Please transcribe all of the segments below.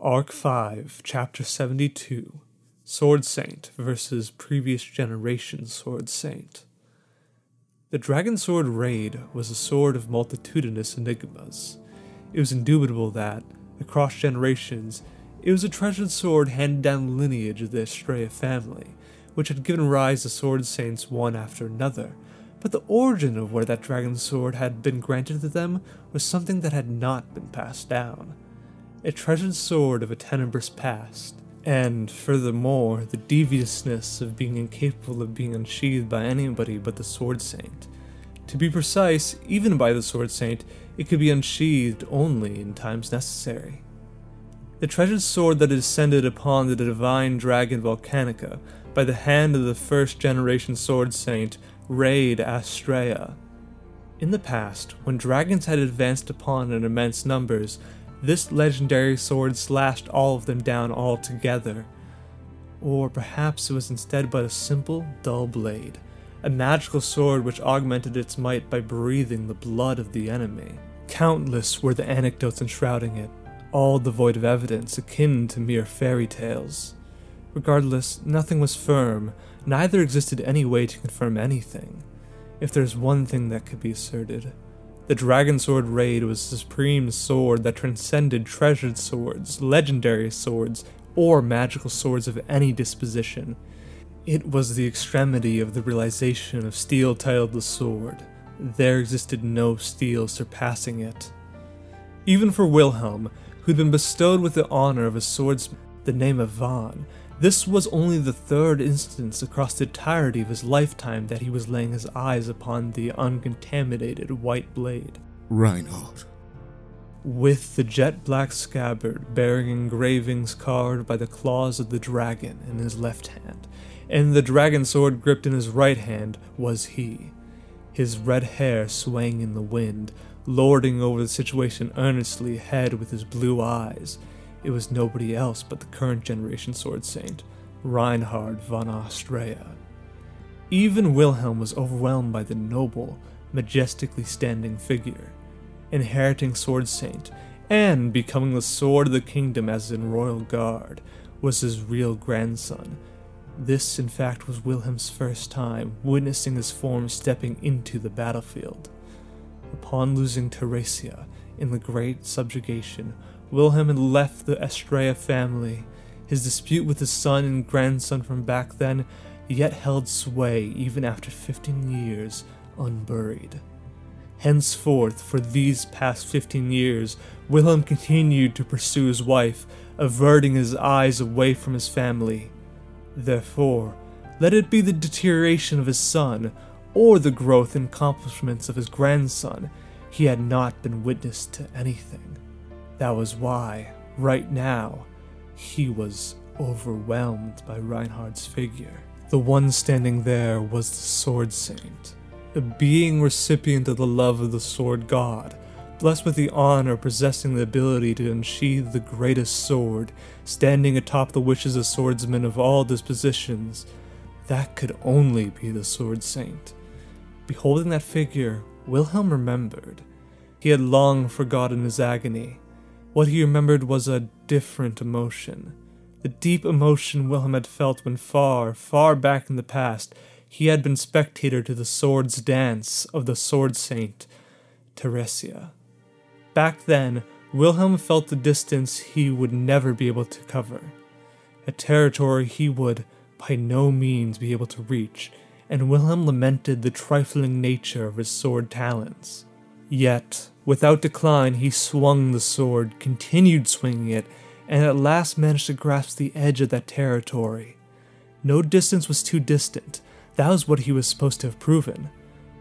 Arc 5, Chapter 72 Sword Saint versus Previous Generation Sword Saint. The Dragon Sword Reid was a sword of multitudinous enigmas. It was indubitable that, across generations, it was a treasured sword handed down the lineage of the Astrea family, which had given rise to sword saints one after another. But the origin of where that dragon sword had been granted to them was something that had not been passed down a treasured sword of a tenebrous past, and furthermore, the deviousness of being incapable of being unsheathed by anybody but the Sword Saint. To be precise, even by the Sword Saint, it could be unsheathed only in times necessary. The treasured sword that descended upon the divine dragon Volcanica by the hand of the first generation Sword Saint, Reid Astrea. In the past, when dragons had advanced upon in immense numbers, this legendary sword slashed all of them down altogether. Or perhaps it was instead but a simple, dull blade, a magical sword which augmented its might by breathing the blood of the enemy. Countless were the anecdotes enshrouding it, all devoid of evidence, akin to mere fairy tales. Regardless, nothing was firm, neither existed any way to confirm anything. If there's one thing that could be asserted, the Dragon Sword Reid was the supreme sword that transcended treasured swords, legendary swords, or magical swords of any disposition. It was the extremity of the realization of steel titled the sword. There existed no steel surpassing it. Even for Wilhelm, who'd been bestowed with the honor of a swordsman, the name of Vaan, this was only the third instance across the entirety of his lifetime that he was laying his eyes upon the uncontaminated white blade. Reinhard. With the jet black scabbard bearing engravings carved by the claws of the dragon in his left hand, and the dragon sword gripped in his right hand, was he. His red hair swaying in the wind, lording over the situation earnestly ahead with his blue eyes, it was nobody else but the current generation Sword Saint, Reinhard von Astrea. Even Wilhelm was overwhelmed by the noble, majestically standing figure. Inheriting Sword Saint, and becoming the sword of the kingdom as in royal guard, was his real grandson. This, in fact, was Wilhelm's first time witnessing his form stepping into the battlefield. Upon losing Theresia in the Great Subjugation, Wilhelm had left the Astrea family. His dispute with his son and grandson from back then yet held sway even after 15 years unburied. Henceforth, for these past 15 years, Wilhelm continued to pursue his wife, averting his eyes away from his family. Therefore, let it be the deterioration of his son, or the growth and accomplishments of his grandson, he had not been witness to anything. That was why, right now, he was overwhelmed by Reinhard's figure. The one standing there was the Sword Saint, a being recipient of the love of the Sword God, blessed with the honor possessing the ability to unsheathe the greatest sword, standing atop the wishes of swordsmen of all dispositions. That could only be the Sword Saint. Beholding that figure, Wilhelm remembered. He had long forgotten his agony, what he remembered was a different emotion. The deep emotion Wilhelm had felt when far, far back in the past, he had been spectator to the sword's dance of the sword saint, Theresia. Back then, Wilhelm felt the distance he would never be able to cover, a territory he would by no means be able to reach, and Wilhelm lamented the trifling nature of his sword talents. Yet, without decline, he swung the sword, continued swinging it, and at last managed to grasp the edge of that territory. No distance was too distant. That was what he was supposed to have proven.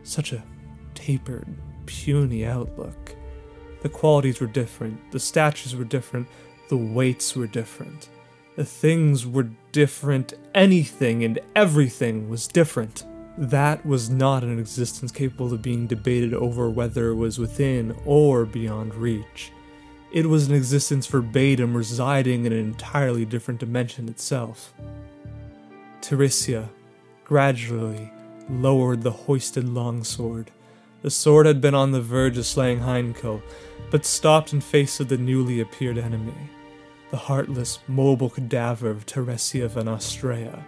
Such a tapered, puny outlook. The qualities were different, the statures were different, the weights were different. The things were different, anything and everything was different. That was not an existence capable of being debated over whether it was within or beyond reach. It was an existence verbatim residing in an entirely different dimension itself. Theresia gradually lowered the hoisted longsword. The sword had been on the verge of slaying Heinkel, but stopped in face of the newly appeared enemy. the heartless, mobile cadaver of Theresia van Astrea,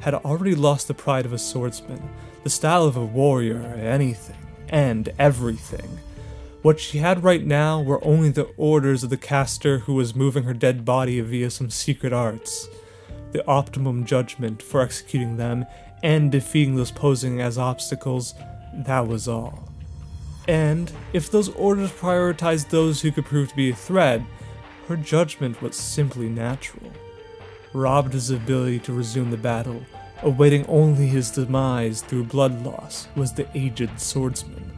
had already lost the pride of a swordsman, the style of a warrior, anything and everything. What she had right now were only the orders of the caster who was moving her dead body via some secret arts, the optimum judgment for executing them and defeating those posing as obstacles, that was all. And if those orders prioritized those who could prove to be a threat, her judgment was simply natural. Robbed his ability to resume the battle, awaiting only his demise through blood loss, was the aged swordsman.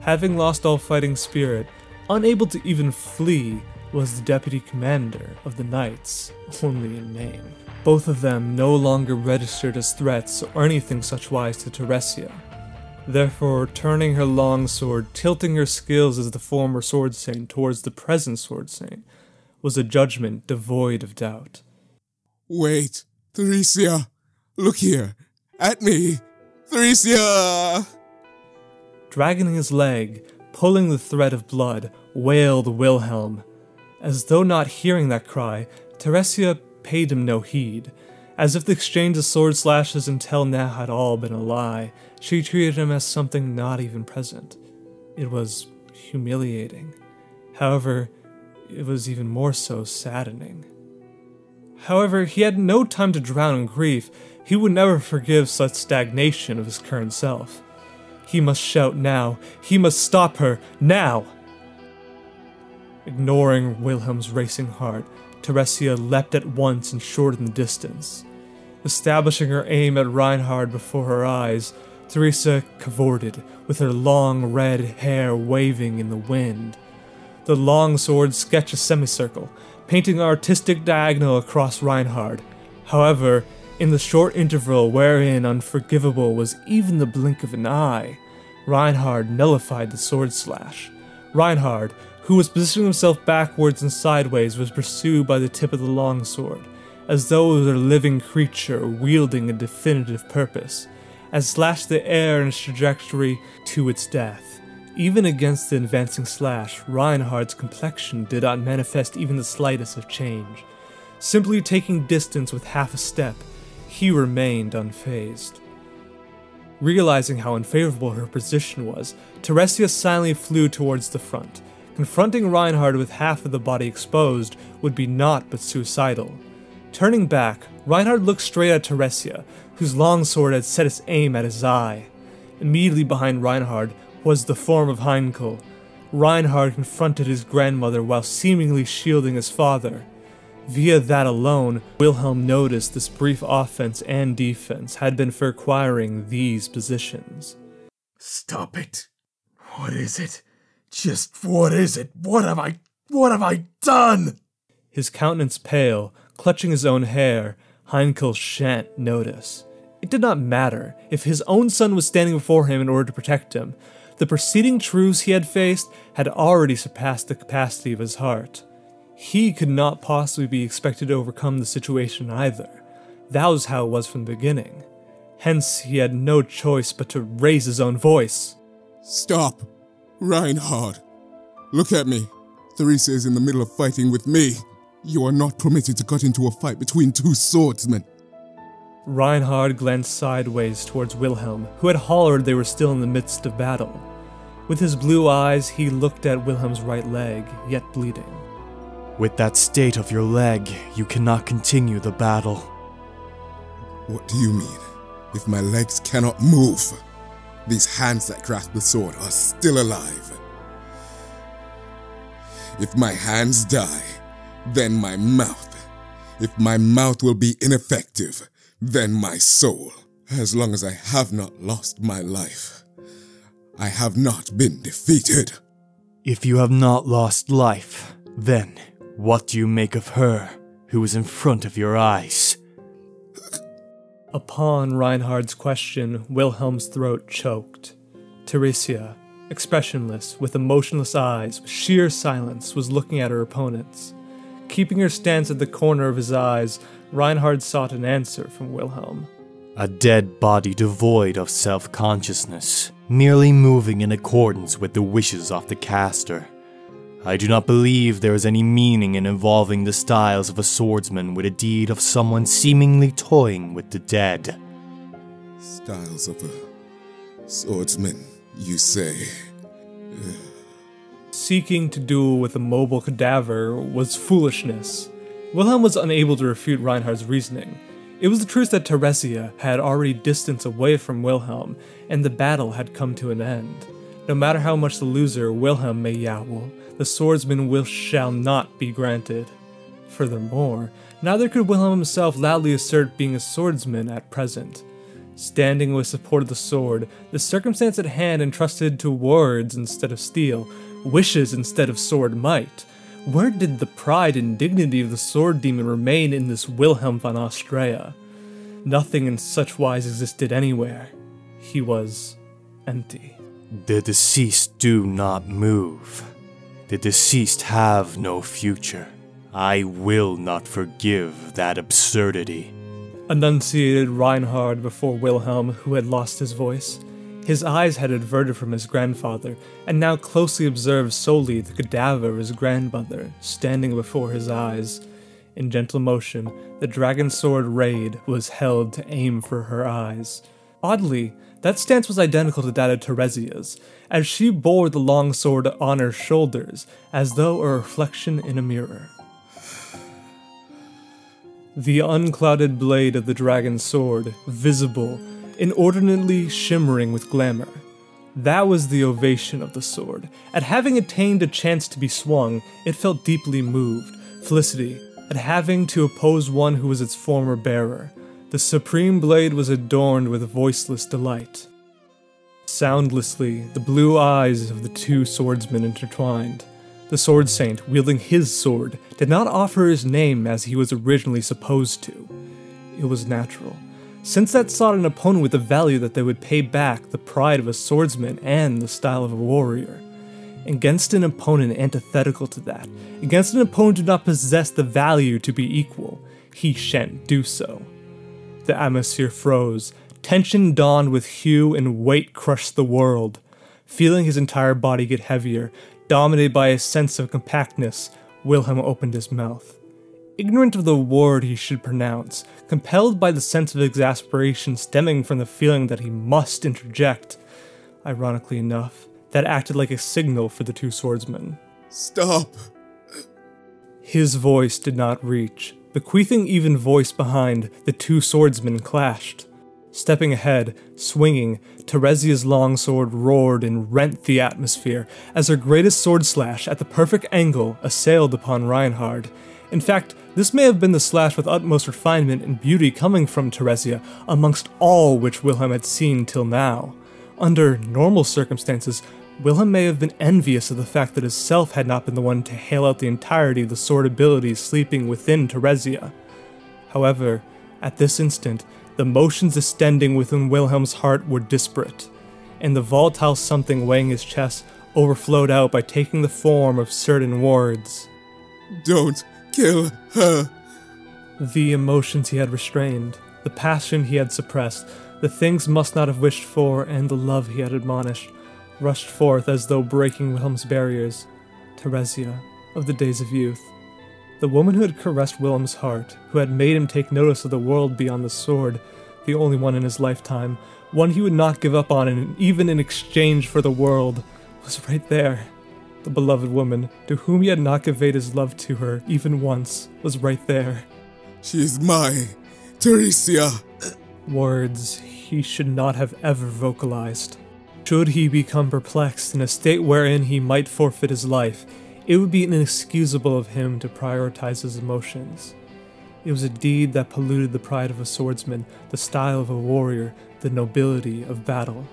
Having lost all fighting spirit, unable to even flee, was the deputy commander of the knights, only in name. Both of them no longer registered as threats or anything such wise to Theresia. Therefore, turning her long sword, tilting her skills as the former sword saint towards the present sword saint, was a judgment devoid of doubt. Wait, Theresia, look here, at me, Theresia! Dragging his leg, pulling the thread of blood, wailed Wilhelm. As though not hearing that cry, Theresia paid him no heed. As if the exchange of sword slashes until now had all been a lie, she treated him as something not even present. It was humiliating. However, it was even more so saddening. However, he had no time to drown in grief. He would never forgive such stagnation of his current self. He must shout now. He must stop her now. Ignoring Wilhelm's racing heart, Theresia leapt at once and shortened the distance. Establishing her aim at Reinhard before her eyes, Teresa cavorted, with her long red hair waving in the wind. The long sword sketched a semicircle, painting an artistic diagonal across Reinhard. However, in the short interval wherein unforgivable was even the blink of an eye, Reinhard nullified the sword slash. Reinhard, who was positioning himself backwards and sideways, was pursued by the tip of the longsword, as though it was a living creature wielding a definitive purpose, as slashed the air in its trajectory to its death. Even against the advancing slash, Reinhard's complexion did not manifest even the slightest of change. Simply taking distance with half a step, he remained unfazed. Realizing how unfavorable her position was, Theresia silently flew towards the front. Confronting Reinhard with half of the body exposed would be naught but suicidal. Turning back, Reinhard looked straight at Theresia, whose longsword had set its aim at his eye. Immediately behind Reinhard was the form of Heinkel. Reinhard confronted his grandmother while seemingly shielding his father. Via that alone, Wilhelm noticed this brief offense and defense had been for acquiring these positions. Stop it. What is it? Just what is it? What have I what have I done? His countenance pale, clutching his own hair, Heinkel shan't notice. It did not matter if his own son was standing before him in order to protect him. The preceding truths he had faced had already surpassed the capacity of his heart. He could not possibly be expected to overcome the situation either. That was how it was from the beginning. Hence, he had no choice but to raise his own voice. Stop. Reinhard. Look at me. Teresa is in the middle of fighting with me. You are not permitted to cut into a fight between two swordsmen. Reinhard glanced sideways towards Wilhelm, who had hollered they were still in the midst of battle. With his blue eyes, he looked at Wilhelm's right leg, yet bleeding. With that state of your leg, you cannot continue the battle. What do you mean? If my legs cannot move, these hands that grasp the sword are still alive. If my hands die, then my mouth. If my mouth will be ineffective, then my soul. As long as I have not lost my life, I have not been defeated. If you have not lost life, then what do you make of her who is in front of your eyes? Upon Reinhard's question, Wilhelm's throat choked. Theresia, expressionless, with emotionless eyes, with sheer silence, was looking at her opponents. Keeping her stance at the corner of his eyes, Reinhard sought an answer from Wilhelm. A dead body devoid of self consciousness, merely moving in accordance with the wishes of the caster. I do not believe there is any meaning in involving the styles of a swordsman with a deed of someone seemingly toying with the dead. Styles of a swordsman, you say? Seeking to duel with a mobile cadaver was foolishness. Wilhelm was unable to refute Reinhard's reasoning. It was the truth that Theresia had already distanced away from Wilhelm, and the battle had come to an end. No matter how much the loser, Wilhelm may yowl, the swordsman will shall not be granted. Furthermore, neither could Wilhelm himself loudly assert being a swordsman at present. Standing with support of the sword, the circumstance at hand entrusted to words instead of steel, wishes instead of sword might. Where did the pride and dignity of the sword demon remain in this Wilhelm von Astrea? Nothing in such wise existed anywhere. He was empty. The deceased do not move. The deceased have no future. I will not forgive that absurdity. Enunciated Reinhard before Wilhelm, who had lost his voice. His eyes had averted from his grandfather, and now closely observed solely the cadaver of his grandmother, standing before his eyes. In gentle motion, the dragon sword Reid was held to aim for her eyes. Oddly, that stance was identical to that of Theresia's, as she bore the long sword on her shoulders, as though a reflection in a mirror. The unclouded blade of the dragon sword, visible, inordinately shimmering with glamour. That was the ovation of the sword. At having attained a chance to be swung, it felt deeply moved. Felicity, at having to oppose one who was its former bearer. The supreme blade was adorned with voiceless delight. Soundlessly, the blue eyes of the two swordsmen intertwined. The sword saint, wielding his sword, did not offer his name as he was originally supposed to. It was natural, since that sought an opponent with a value that they would pay back the pride of a swordsman and the style of a warrior. Against an opponent antithetical to that, against an opponent who did not possess the value to be equal, he shan't do so. The atmosphere froze, tension dawned with hue and weight crushed the world. Feeling his entire body get heavier, dominated by a sense of compactness, Wilhelm opened his mouth. Ignorant of the word he should pronounce, compelled by the sense of exasperation stemming from the feeling that he must interject, ironically enough, that acted like a signal for the two swordsmen. Stop! His voice did not reach. Bequeathing even voice behind, the two swordsmen clashed. Stepping ahead, swinging, Theresia's longsword roared and rent the atmosphere as her greatest sword slash at the perfect angle assailed upon Reinhard. In fact, this may have been the slash with utmost refinement and beauty coming from Theresia amongst all which Wilhelm had seen till now. Under normal circumstances, Wilhelm may have been envious of the fact that his self had not been the one to hail out the entirety of the sword abilities sleeping within Theresia. However, at this instant, the motions distending within Wilhelm's heart were disparate, and the volatile something weighing his chest overflowed out by taking the form of certain words. Don't kill her! The emotions he had restrained, the passion he had suppressed, the things must not have wished for, and the love he had admonished, rushed forth as though breaking Wilhelm's barriers. Theresia, of the days of youth. The woman who had caressed Wilhelm's heart, who had made him take notice of the world beyond the sword, the only one in his lifetime, one he would not give up on, in, even in exchange for the world, was right there. The beloved woman, to whom he had not conveyed his love to her even once, was right there. She is my Theresia! Words he should not have ever vocalized. Should he become perplexed in a state wherein he might forfeit his life, it would be inexcusable of him to prioritize his emotions. It was a deed that polluted the pride of a swordsman, the style of a warrior, the nobility of battle.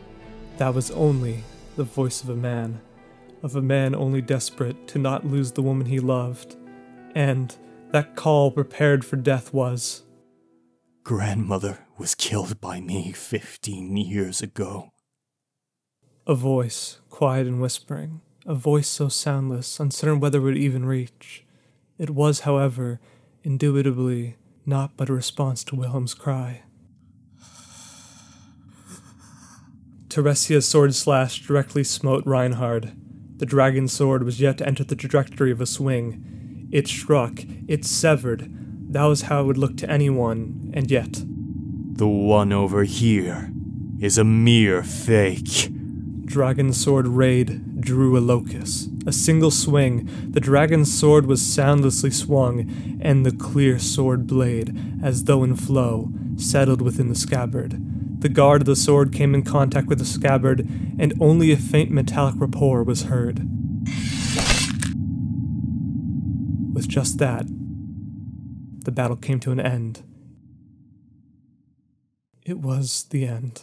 That was only the voice of a man, of a man only desperate to not lose the woman he loved. And that call prepared for death was. Grandmother was killed by me fifteen years ago. A voice, quiet and whispering, a voice so soundless, uncertain whether it would even reach. It was, however, indubitably not but a response to Wilhelm's cry. Theresia's sword slash directly smote Reinhard. The dragon's sword was yet to enter the trajectory of a swing. It struck, it severed. That was how it would look to anyone, and yet. The one over here is a mere fake. Dragon's Sword Reid drew a locus. A single swing, the dragon's sword was soundlessly swung, and the clear sword blade, as though in flow, settled within the scabbard. The guard of the sword came in contact with the scabbard, and only a faint metallic rapport was heard. With just that, the battle came to an end. It was the end.